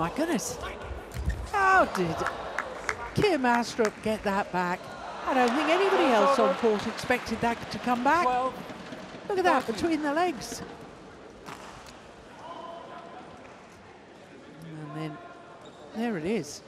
my goodness. How did Kim Astrup get that back? I don't think anybody else on court expected that to come back. Look at that, between the legs. And then, there it is.